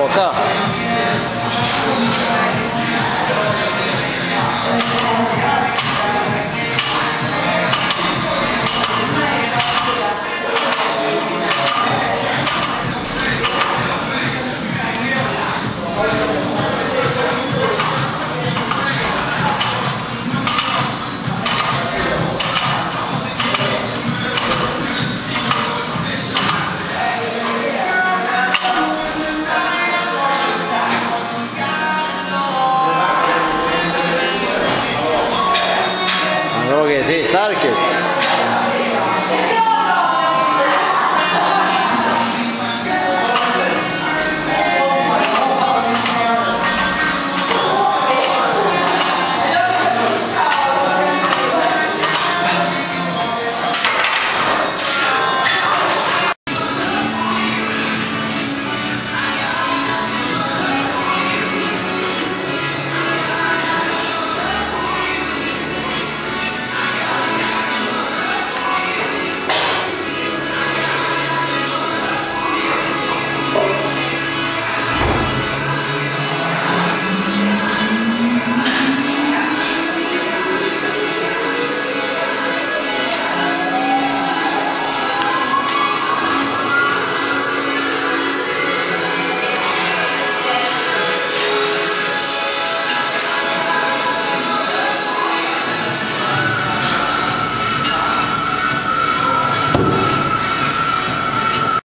我看 precis starkt ut.